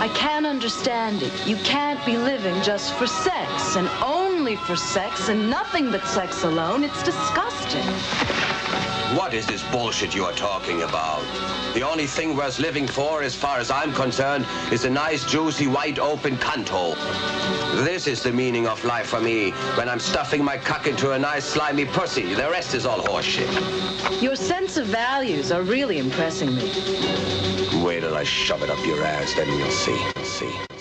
I can't understand it. You can't be living just for sex and only for sex and nothing but sex alone. It's disgusting. What is this bullshit you are talking about? The only thing worth living for, as far as I'm concerned, is a nice, juicy, wide open cunt hole. This is the meaning of life for me, when I'm stuffing my cock into a nice, slimy pussy. The rest is all horseshit. Your sense of values are really impressing me. Wait till I shove it up your ass, then you'll see. See.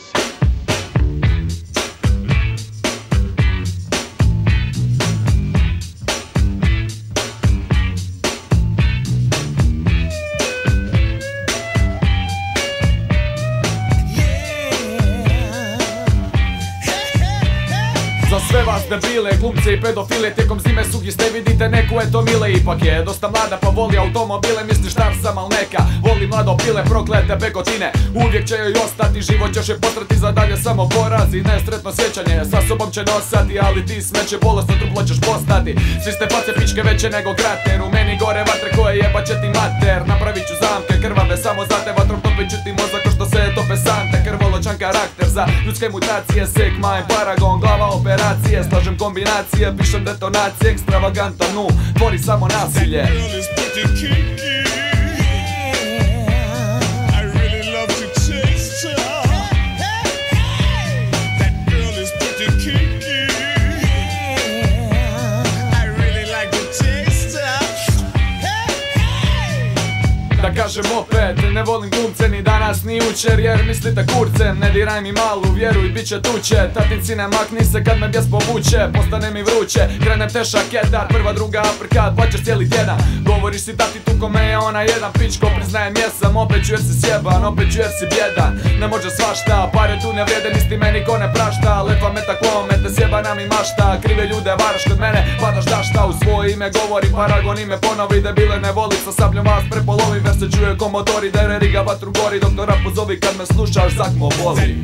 Za sve vas debile, glumce i pedofile Tijekom zime sugiste vidite neku eto mile Ipak je dosta mlada pa voli automobile Misli štar sam al neka. Voli mlado pile proklete bekotine Uvijek će joj ostati život još je potrati za dalje samo porazi Nesretno sjećanje sa sobom će nosati Ali ti smeće bolesno truplo ćeš postati. Svi ste face pičke veće nego krater U meni gore vatre koje jebat će ti mater. Napravit ću zamke krvave samo za te Vatrom topit ću ti mozak ko što se tope sante. Krvoločan karakter za ljudske mutacije Sick mind, paragon, glava operacije Slažem kombinacije, pišem detonacije Ekstravaganta nu, tvori samo nasilje Da kažem opet, ne volim glumce ni danas ni jučer Jer mislite kurcem, ne diraj mi malu, vjeruj bit će tuče. Tatinci ne makni se kad me bjes povuče, postane mi vruće. Krenem te šaketa, prva druga aprkat, plaćaš cijeli tjedan. Govoriš si tati tu kome je ona jedan pičko Priznajem jesam, opet ću jer si sjeban, opet ću jer si bjedan. Ne može svašta, pare tu ne vrijede, nisti meni ko ne prašta Lepa me mi mašta Krive ljude varaš kod mene, padaš da šta u svoje ime govori Paragon ime ponovi, debile ne voli sa sabljom vas prepolovi Ver se čuje ko motori, dere riga vatru gori Doktora pozovi kad me slušaš, zakmo boli